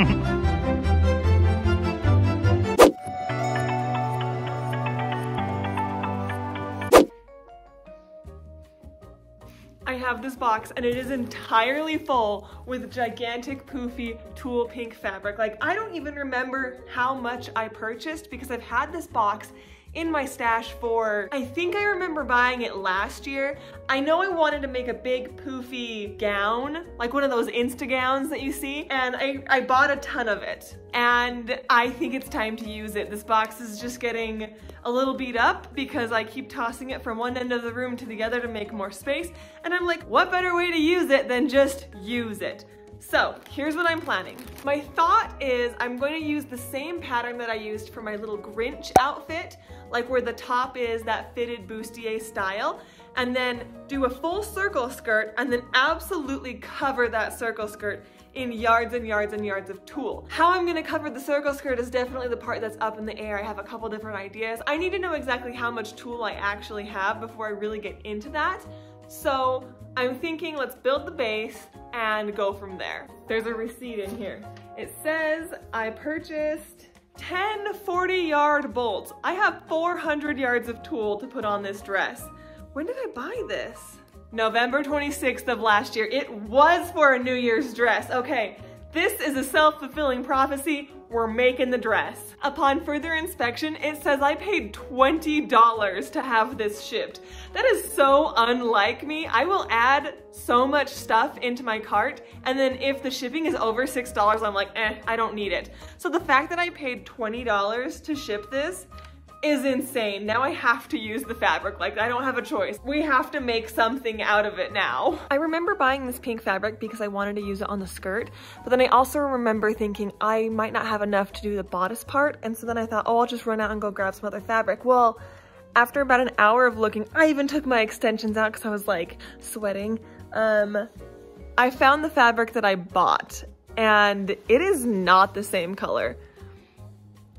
I have this box and it is entirely full with gigantic poofy tulle pink fabric. Like I don't even remember how much I purchased because I've had this box in my stash for, I think I remember buying it last year. I know I wanted to make a big poofy gown, like one of those Insta gowns that you see, and I, I bought a ton of it. And I think it's time to use it. This box is just getting a little beat up because I keep tossing it from one end of the room to the other to make more space. And I'm like, what better way to use it than just use it? So here's what I'm planning. My thought is I'm going to use the same pattern that I used for my little Grinch outfit, like where the top is that fitted bustier style, and then do a full circle skirt and then absolutely cover that circle skirt in yards and yards and yards of tulle. How I'm gonna cover the circle skirt is definitely the part that's up in the air. I have a couple different ideas. I need to know exactly how much tulle I actually have before I really get into that. So I'm thinking let's build the base and go from there. There's a receipt in here. It says I purchased 10 40 yard bolts. I have 400 yards of tulle to put on this dress. When did I buy this? November 26th of last year. It was for a New Year's dress. Okay, this is a self-fulfilling prophecy. We're making the dress. Upon further inspection, it says I paid $20 to have this shipped. That is so unlike me. I will add so much stuff into my cart, and then if the shipping is over $6, I'm like, eh, I don't need it. So the fact that I paid $20 to ship this is insane. Now I have to use the fabric, like I don't have a choice. We have to make something out of it now. I remember buying this pink fabric because I wanted to use it on the skirt, but then I also remember thinking I might not have enough to do the bodice part, and so then I thought, oh, I'll just run out and go grab some other fabric. Well, after about an hour of looking, I even took my extensions out because I was like sweating. Um, I found the fabric that I bought, and it is not the same color.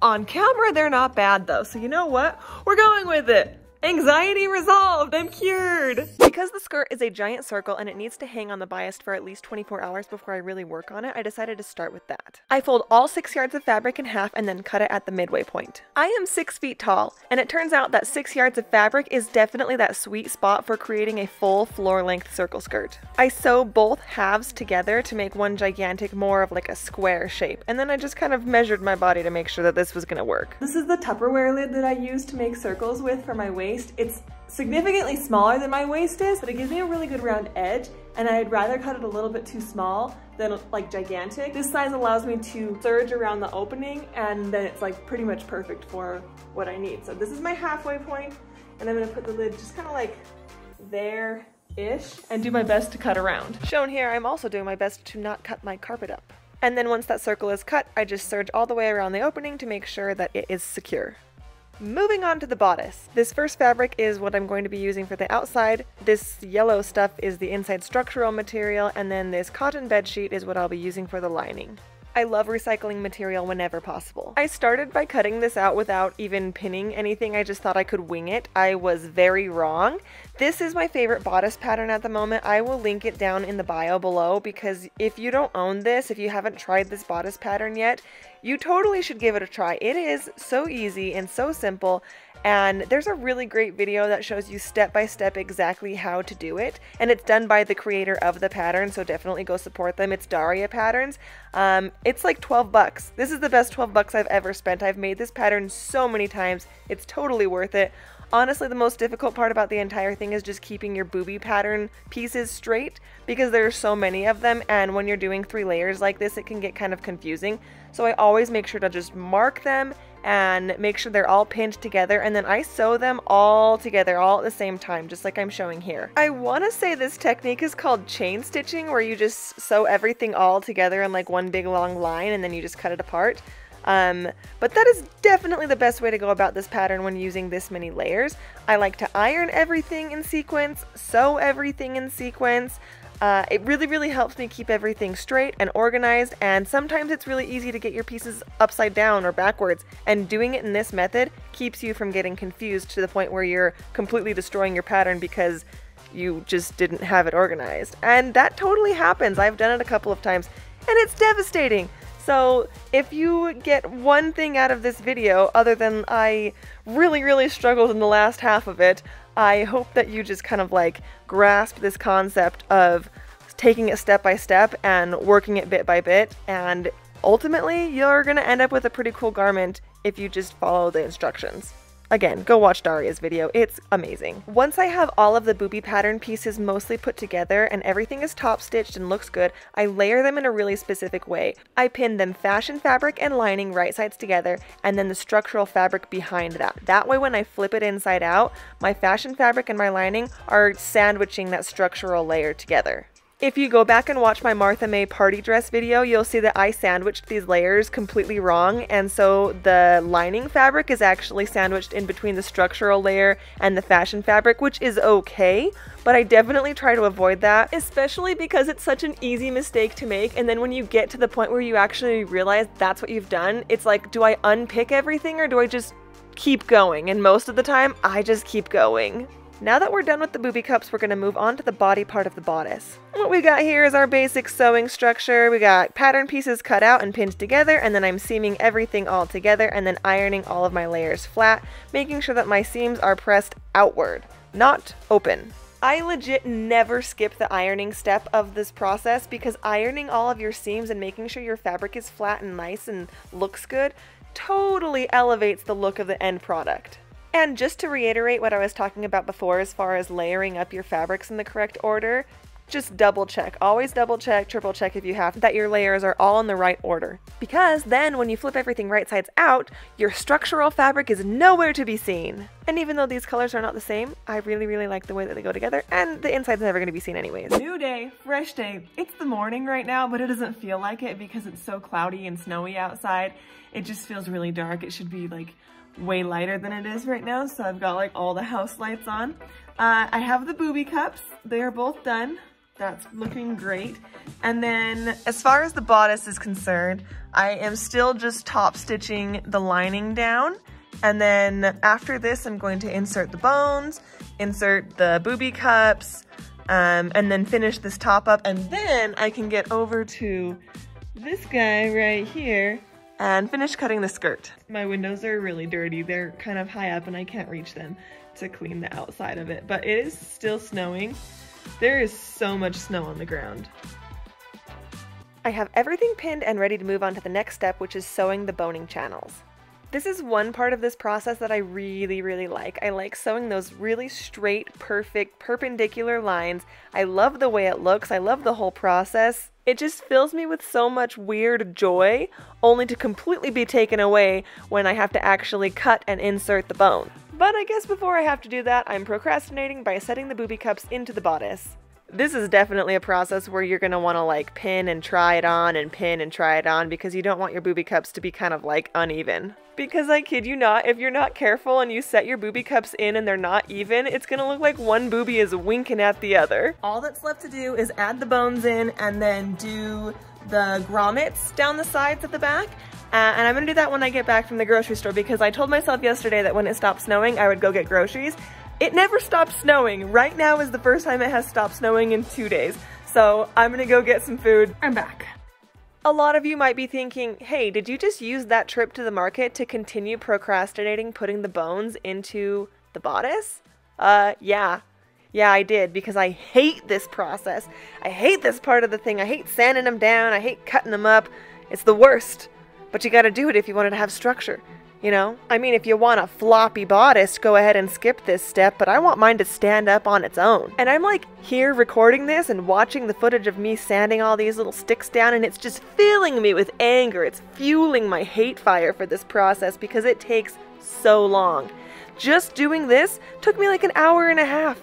On camera, they're not bad though, so you know what? We're going with it. Anxiety resolved, I'm cured. Because the skirt is a giant circle and it needs to hang on the bias for at least 24 hours before I really work on it, I decided to start with that. I fold all six yards of fabric in half and then cut it at the midway point. I am six feet tall, and it turns out that six yards of fabric is definitely that sweet spot for creating a full floor length circle skirt. I sew both halves together to make one gigantic, more of like a square shape, and then I just kind of measured my body to make sure that this was gonna work. This is the Tupperware lid that I use to make circles with for my waist waist. It's significantly smaller than my waist is, but it gives me a really good round edge and I'd rather cut it a little bit too small than like gigantic. This size allows me to serge around the opening and then it's like pretty much perfect for what I need. So this is my halfway point and I'm gonna put the lid just kind of like there ish and do my best to cut around. Shown here, I'm also doing my best to not cut my carpet up. And then once that circle is cut, I just serge all the way around the opening to make sure that it is secure. Moving on to the bodice. This first fabric is what I'm going to be using for the outside. This yellow stuff is the inside structural material, and then this cotton bed sheet is what I'll be using for the lining. I love recycling material whenever possible. I started by cutting this out without even pinning anything, I just thought I could wing it. I was very wrong. This is my favorite bodice pattern at the moment. I will link it down in the bio below because if you don't own this, if you haven't tried this bodice pattern yet, you totally should give it a try. It is so easy and so simple and there's a really great video that shows you step by step exactly how to do it and it's done by the creator of the pattern so definitely go support them. It's daria patterns. Um, it's like 12 bucks. This is the best 12 bucks i've ever spent. I've made this pattern so many times. It's totally worth it Honestly, the most difficult part about the entire thing is just keeping your booby pattern pieces straight because there are so many of them and when you're doing three layers like this, it can get kind of confusing. So I always make sure to just mark them and make sure they're all pinned together and then I sew them all together all at the same time just like I'm showing here. I want to say this technique is called chain stitching where you just sew everything all together in like one big long line and then you just cut it apart. Um, but that is definitely the best way to go about this pattern when using this many layers. I like to iron everything in sequence, sew everything in sequence. Uh, it really, really helps me keep everything straight and organized, and sometimes it's really easy to get your pieces upside down or backwards, and doing it in this method keeps you from getting confused to the point where you're completely destroying your pattern because you just didn't have it organized. And that totally happens. I've done it a couple of times, and it's devastating. So if you get one thing out of this video, other than I really, really struggled in the last half of it, I hope that you just kind of like grasp this concept of taking it step by step and working it bit by bit and ultimately you're gonna end up with a pretty cool garment if you just follow the instructions. Again, go watch Daria's video, it's amazing. Once I have all of the booby pattern pieces mostly put together and everything is top stitched and looks good, I layer them in a really specific way. I pin them fashion fabric and lining right sides together and then the structural fabric behind that. That way when I flip it inside out, my fashion fabric and my lining are sandwiching that structural layer together. If you go back and watch my Martha May party dress video, you'll see that I sandwiched these layers completely wrong, and so the lining fabric is actually sandwiched in between the structural layer and the fashion fabric, which is okay, but I definitely try to avoid that, especially because it's such an easy mistake to make, and then when you get to the point where you actually realize that's what you've done, it's like, do I unpick everything or do I just keep going? And most of the time, I just keep going. Now that we're done with the booby cups, we're going to move on to the body part of the bodice. What we got here is our basic sewing structure. We got pattern pieces cut out and pinned together, and then I'm seaming everything all together and then ironing all of my layers flat, making sure that my seams are pressed outward, not open. I legit never skip the ironing step of this process because ironing all of your seams and making sure your fabric is flat and nice and looks good totally elevates the look of the end product. And just to reiterate what I was talking about before as far as layering up your fabrics in the correct order, just double check. Always double check, triple check if you have, that your layers are all in the right order. Because then when you flip everything right sides out, your structural fabric is nowhere to be seen. And even though these colors are not the same, I really, really like the way that they go together, and the inside's never gonna be seen anyways. New day, fresh day. It's the morning right now, but it doesn't feel like it because it's so cloudy and snowy outside. It just feels really dark. It should be like way lighter than it is right now, so I've got like all the house lights on. Uh, I have the booby cups. They are both done. That's looking great. And then as far as the bodice is concerned, I am still just top stitching the lining down. And then after this, I'm going to insert the bones, insert the booby cups, um, and then finish this top up. And then I can get over to this guy right here and finish cutting the skirt. My windows are really dirty. They're kind of high up and I can't reach them to clean the outside of it, but it is still snowing. There is so much snow on the ground. I have everything pinned and ready to move on to the next step, which is sewing the boning channels. This is one part of this process that I really, really like. I like sewing those really straight, perfect, perpendicular lines. I love the way it looks. I love the whole process. It just fills me with so much weird joy, only to completely be taken away when I have to actually cut and insert the bone. But I guess before I have to do that, I'm procrastinating by setting the booby cups into the bodice. This is definitely a process where you're going to want to like pin and try it on and pin and try it on because you don't want your booby cups to be kind of like uneven. Because I kid you not, if you're not careful and you set your booby cups in and they're not even, it's gonna look like one booby is winking at the other. All that's left to do is add the bones in and then do the grommets down the sides at the back. Uh, and I'm gonna do that when I get back from the grocery store because I told myself yesterday that when it stopped snowing, I would go get groceries. It never stopped snowing. Right now is the first time it has stopped snowing in two days. So I'm gonna go get some food. I'm back. A lot of you might be thinking, hey, did you just use that trip to the market to continue procrastinating putting the bones into the bodice? Uh, yeah. Yeah, I did because I hate this process. I hate this part of the thing. I hate sanding them down. I hate cutting them up. It's the worst. But you gotta do it if you want it to have structure. You know, I mean, if you want a floppy bodice, go ahead and skip this step, but I want mine to stand up on its own. And I'm like here recording this and watching the footage of me sanding all these little sticks down, and it's just filling me with anger. It's fueling my hate fire for this process because it takes so long. Just doing this took me like an hour and a half.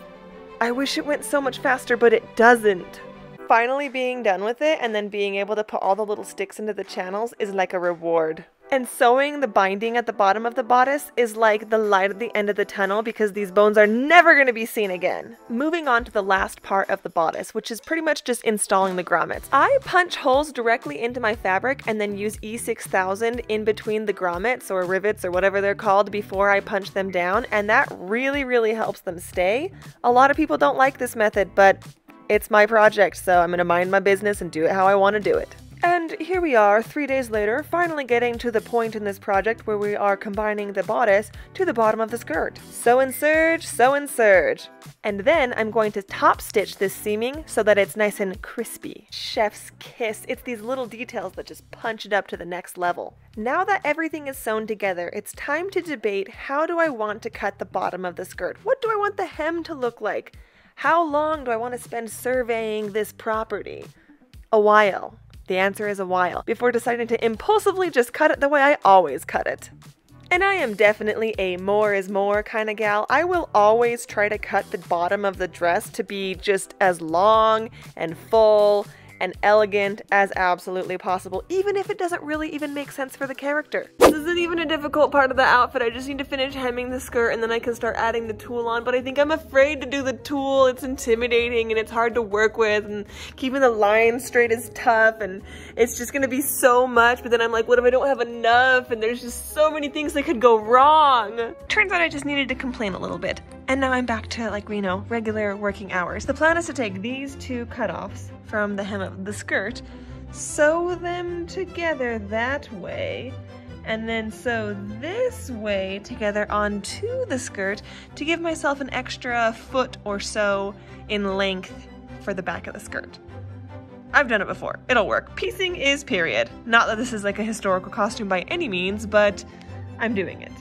I wish it went so much faster, but it doesn't. Finally being done with it and then being able to put all the little sticks into the channels is like a reward. And sewing the binding at the bottom of the bodice is like the light at the end of the tunnel because these bones are never going to be seen again. Moving on to the last part of the bodice, which is pretty much just installing the grommets. I punch holes directly into my fabric and then use E6000 in between the grommets or rivets or whatever they're called before I punch them down and that really really helps them stay. A lot of people don't like this method but it's my project so I'm going to mind my business and do it how I want to do it. And here we are, three days later, finally getting to the point in this project where we are combining the bodice to the bottom of the skirt. Sew and serge, sew and serge. And then I'm going to top stitch this seaming so that it's nice and crispy. Chef's kiss. It's these little details that just punch it up to the next level. Now that everything is sewn together, it's time to debate how do I want to cut the bottom of the skirt? What do I want the hem to look like? How long do I want to spend surveying this property? A while. The answer is a while, before deciding to impulsively just cut it the way I always cut it. And I am definitely a more is more kind of gal. I will always try to cut the bottom of the dress to be just as long and full and elegant as absolutely possible, even if it doesn't really even make sense for the character. This isn't even a difficult part of the outfit. I just need to finish hemming the skirt and then I can start adding the tulle on, but I think I'm afraid to do the tulle. It's intimidating and it's hard to work with and keeping the line straight is tough and it's just gonna be so much, but then I'm like, what if I don't have enough? And there's just so many things that could go wrong. Turns out I just needed to complain a little bit. And now I'm back to like, you know, regular working hours. The plan is to take these two cutoffs from the hem of the skirt, sew them together that way, and then sew this way together onto the skirt to give myself an extra foot or so in length for the back of the skirt. I've done it before. It'll work. Piecing is period. Not that this is like a historical costume by any means, but I'm doing it.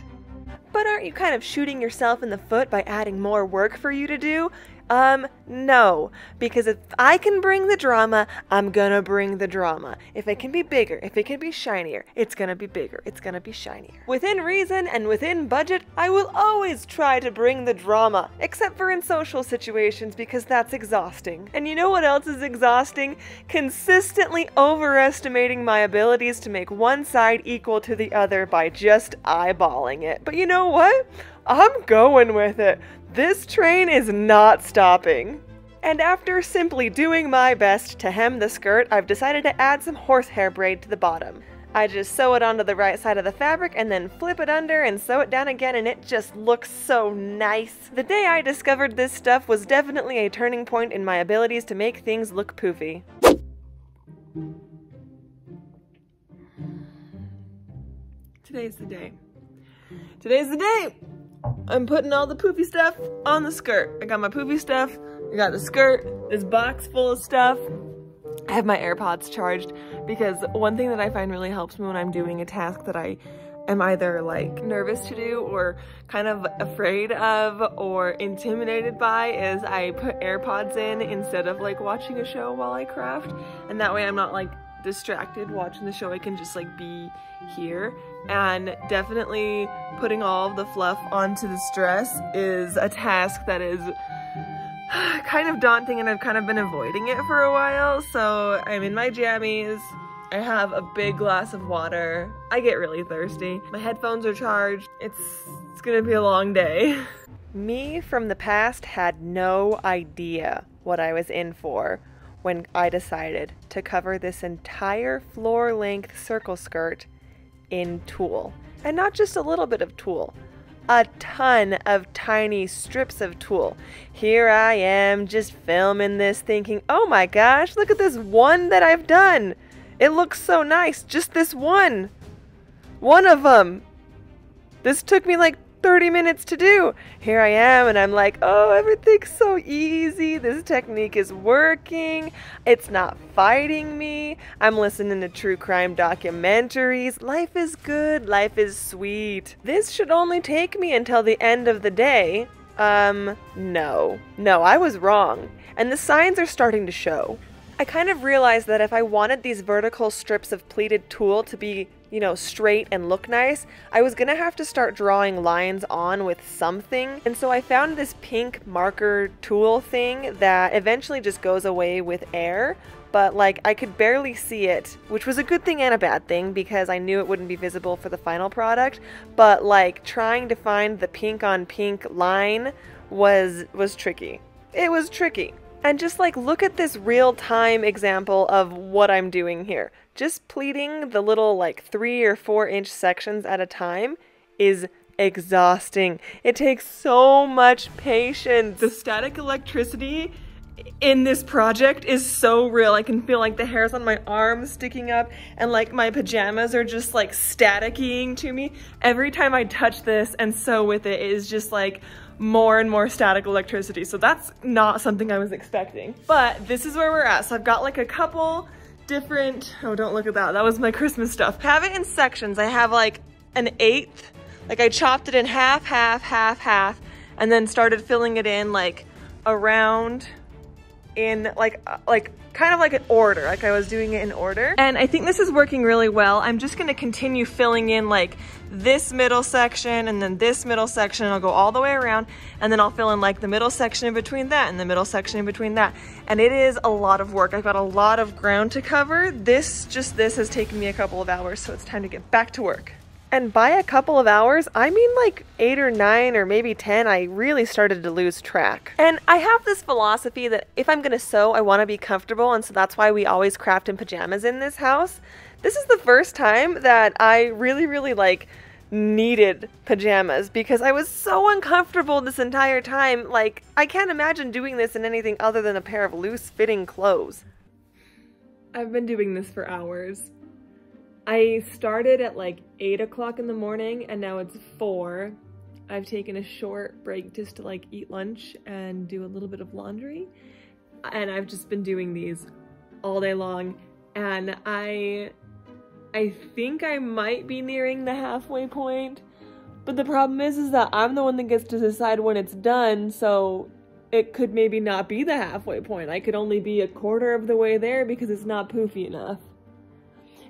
But aren't you kind of shooting yourself in the foot by adding more work for you to do? Um, no. Because if I can bring the drama, I'm gonna bring the drama. If it can be bigger, if it can be shinier, it's gonna be bigger, it's gonna be shinier. Within reason and within budget, I will always try to bring the drama. Except for in social situations, because that's exhausting. And you know what else is exhausting? Consistently overestimating my abilities to make one side equal to the other by just eyeballing it. But you know what? I'm going with it. This train is not stopping. And after simply doing my best to hem the skirt, I've decided to add some horsehair braid to the bottom. I just sew it onto the right side of the fabric and then flip it under and sew it down again and it just looks so nice. The day I discovered this stuff was definitely a turning point in my abilities to make things look poofy. Today's the day. Today's the day! I'm putting all the poofy stuff on the skirt. I got my poofy stuff, I got the skirt, this box full of stuff. I have my AirPods charged because one thing that I find really helps me when I'm doing a task that I am either like nervous to do or kind of afraid of or intimidated by is I put AirPods in instead of like watching a show while I craft and that way I'm not like distracted watching the show I can just like be here. And definitely putting all of the fluff onto this dress is a task that is kind of daunting and I've kind of been avoiding it for a while. So I'm in my jammies. I have a big glass of water. I get really thirsty. My headphones are charged. It's it's gonna be a long day. Me from the past had no idea what I was in for when I decided to cover this entire floor length circle skirt in tulle. And not just a little bit of tulle, a ton of tiny strips of tulle. Here I am just filming this thinking, oh my gosh, look at this one that I've done. It looks so nice, just this one. One of them. This took me like 30 minutes to do. Here I am, and I'm like, oh, everything's so easy. This technique is working. It's not fighting me. I'm listening to true crime documentaries. Life is good. Life is sweet. This should only take me until the end of the day. Um, no. No, I was wrong. And the signs are starting to show. I kind of realized that if I wanted these vertical strips of pleated tulle to be you know, straight and look nice, I was gonna have to start drawing lines on with something. And so I found this pink marker tool thing that eventually just goes away with air, but like I could barely see it, which was a good thing and a bad thing because I knew it wouldn't be visible for the final product, but like trying to find the pink on pink line was was tricky. It was tricky. And just like look at this real time example of what I'm doing here just pleating the little like three or four inch sections at a time is exhausting. It takes so much patience. The static electricity in this project is so real. I can feel like the hairs on my arms sticking up and like my pajamas are just like staticking to me. Every time I touch this and sew with it, it is just like more and more static electricity. So that's not something I was expecting. But this is where we're at. So I've got like a couple different, oh, don't look at that. That was my Christmas stuff. Have it in sections. I have like an eighth, like I chopped it in half, half, half, half, and then started filling it in like around in like uh, like kind of like an order like I was doing it in order and I think this is working really well I'm just gonna continue filling in like this middle section and then this middle section I'll go all the way around and then I'll fill in like the middle section in between that and the middle section in between that. And it is a lot of work. I've got a lot of ground to cover. This just this has taken me a couple of hours so it's time to get back to work and by a couple of hours, I mean like eight or nine or maybe 10, I really started to lose track. And I have this philosophy that if I'm gonna sew, I wanna be comfortable, and so that's why we always craft in pajamas in this house. This is the first time that I really, really like needed pajamas because I was so uncomfortable this entire time. Like, I can't imagine doing this in anything other than a pair of loose fitting clothes. I've been doing this for hours. I started at like 8 o'clock in the morning and now it's 4. I've taken a short break just to like eat lunch and do a little bit of laundry. And I've just been doing these all day long and I I think I might be nearing the halfway point. But the problem is is that I'm the one that gets to decide when it's done, so it could maybe not be the halfway point. I could only be a quarter of the way there because it's not poofy enough.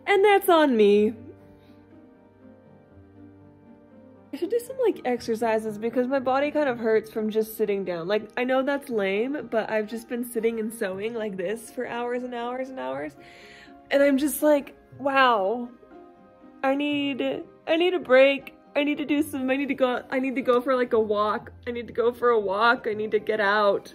And that's on me. I should do some like exercises because my body kind of hurts from just sitting down. Like I know that's lame, but I've just been sitting and sewing like this for hours and hours and hours. And I'm just like, wow. I need I need a break. I need to do some I need to go I need to go for like a walk. I need to go for a walk. I need to get out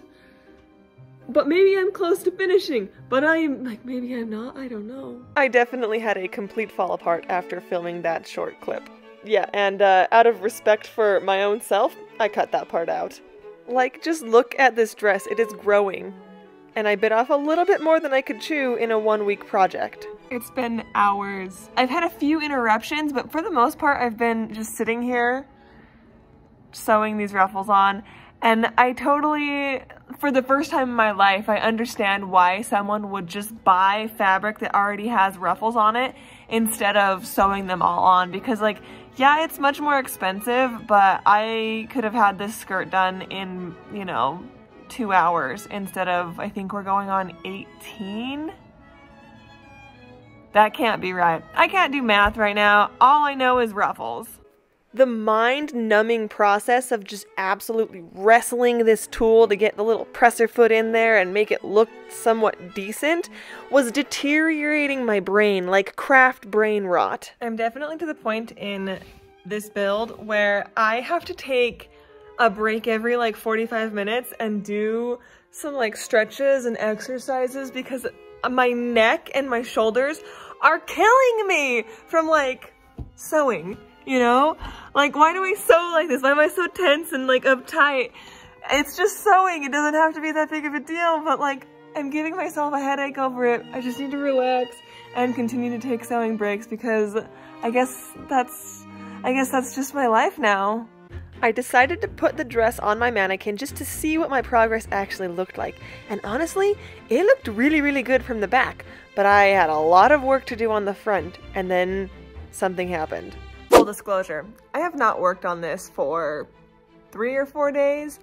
but maybe I'm close to finishing, but I'm like, maybe I'm not, I don't know. I definitely had a complete fall apart after filming that short clip. Yeah, and uh, out of respect for my own self, I cut that part out. Like, just look at this dress, it is growing. And I bit off a little bit more than I could chew in a one week project. It's been hours. I've had a few interruptions, but for the most part, I've been just sitting here sewing these ruffles on and I totally, for the first time in my life, I understand why someone would just buy fabric that already has ruffles on it instead of sewing them all on because like, yeah, it's much more expensive, but I could have had this skirt done in, you know, two hours instead of, I think we're going on 18? That can't be right. I can't do math right now. All I know is ruffles the mind numbing process of just absolutely wrestling this tulle to get the little presser foot in there and make it look somewhat decent was deteriorating my brain like craft brain rot. I'm definitely to the point in this build where I have to take a break every like 45 minutes and do some like stretches and exercises because my neck and my shoulders are killing me from like sewing you know? Like, why do I sew like this? Why am I so tense and like uptight? It's just sewing. It doesn't have to be that big of a deal, but like, I'm giving myself a headache over it. I just need to relax and continue to take sewing breaks because I guess that's, I guess that's just my life now. I decided to put the dress on my mannequin just to see what my progress actually looked like. And honestly, it looked really, really good from the back, but I had a lot of work to do on the front, and then something happened. Full disclosure, I have not worked on this for three or four days,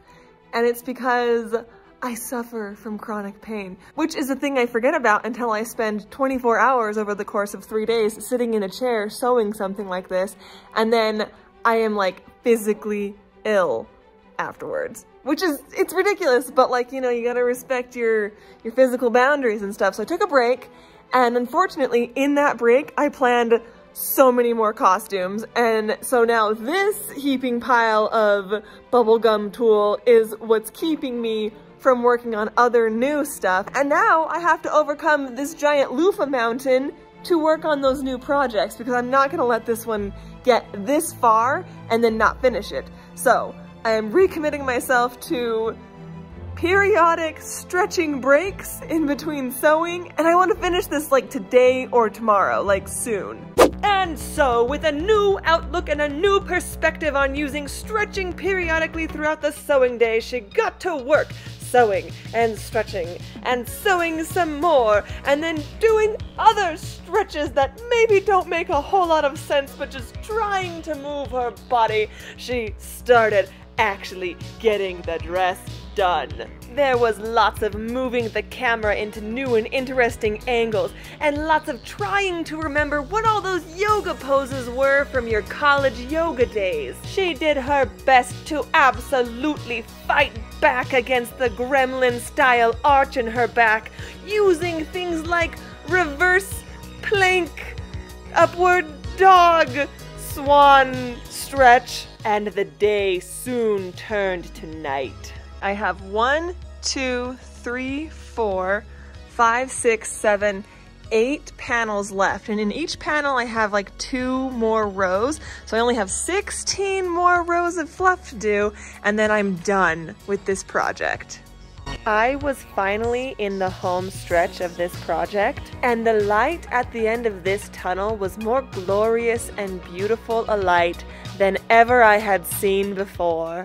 and it's because I suffer from chronic pain, which is a thing I forget about until I spend 24 hours over the course of three days sitting in a chair sewing something like this, and then I am like physically ill afterwards. Which is, it's ridiculous, but like, you know, you gotta respect your, your physical boundaries and stuff. So I took a break, and unfortunately, in that break, I planned so many more costumes. And so now this heaping pile of bubblegum tulle is what's keeping me from working on other new stuff. And now I have to overcome this giant loofah mountain to work on those new projects because I'm not gonna let this one get this far and then not finish it. So I am recommitting myself to periodic stretching breaks in between sewing, and I want to finish this like today or tomorrow, like soon. And so, with a new outlook and a new perspective on using stretching periodically throughout the sewing day, she got to work sewing and stretching and sewing some more and then doing other stretches that maybe don't make a whole lot of sense but just trying to move her body. She started actually getting the dress done. There was lots of moving the camera into new and interesting angles, and lots of trying to remember what all those yoga poses were from your college yoga days. She did her best to absolutely fight back against the gremlin style arch in her back, using things like reverse plank, upward dog, swan stretch, and the day soon turned to night. I have one, two, three, four, five, six, seven, eight panels left. And in each panel, I have like two more rows. So I only have 16 more rows of fluff to do, and then I'm done with this project. I was finally in the home stretch of this project, and the light at the end of this tunnel was more glorious and beautiful a light than ever I had seen before.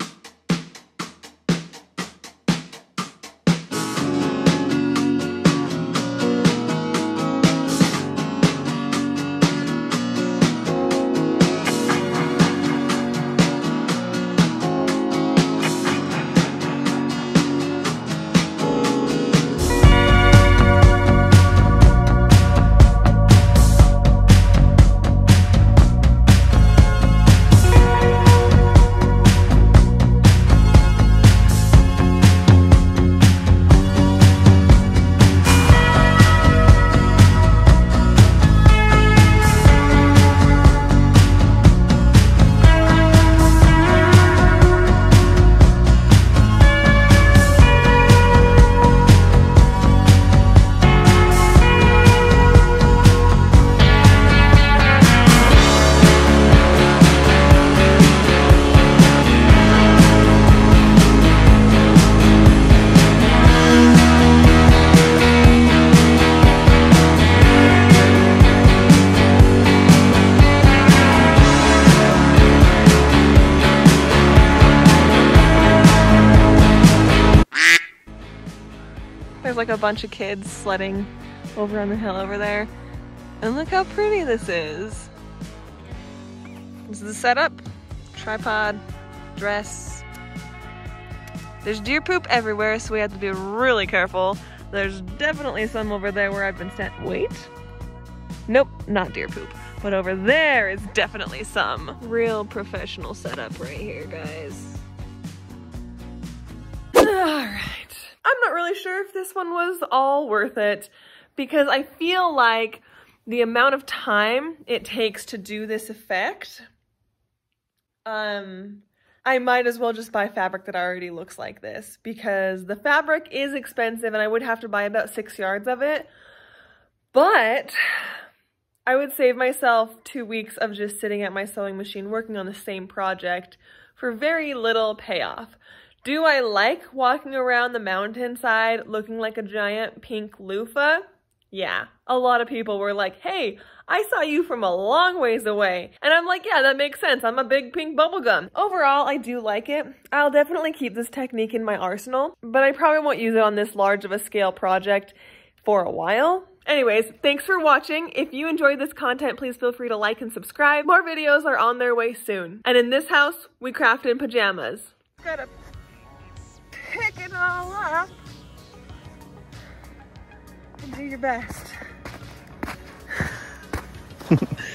Bunch of kids sledding over on the hill over there. And look how pretty this is. This is the setup. Tripod, dress. There's deer poop everywhere, so we have to be really careful. There's definitely some over there where I've been sent. Wait. Nope, not deer poop. But over there is definitely some. Real professional setup right here, guys. Alright. I'm not really sure if this one was all worth it because I feel like the amount of time it takes to do this effect, um, I might as well just buy fabric that already looks like this because the fabric is expensive and I would have to buy about six yards of it. But I would save myself two weeks of just sitting at my sewing machine working on the same project for very little payoff. Do I like walking around the mountainside looking like a giant pink loofah? Yeah, a lot of people were like, hey, I saw you from a long ways away. And I'm like, yeah, that makes sense. I'm a big pink bubblegum. Overall, I do like it. I'll definitely keep this technique in my arsenal, but I probably won't use it on this large of a scale project for a while. Anyways, thanks for watching. If you enjoyed this content, please feel free to like and subscribe. More videos are on their way soon. And in this house, we craft in pajamas. Gotta pick it all up and do your best.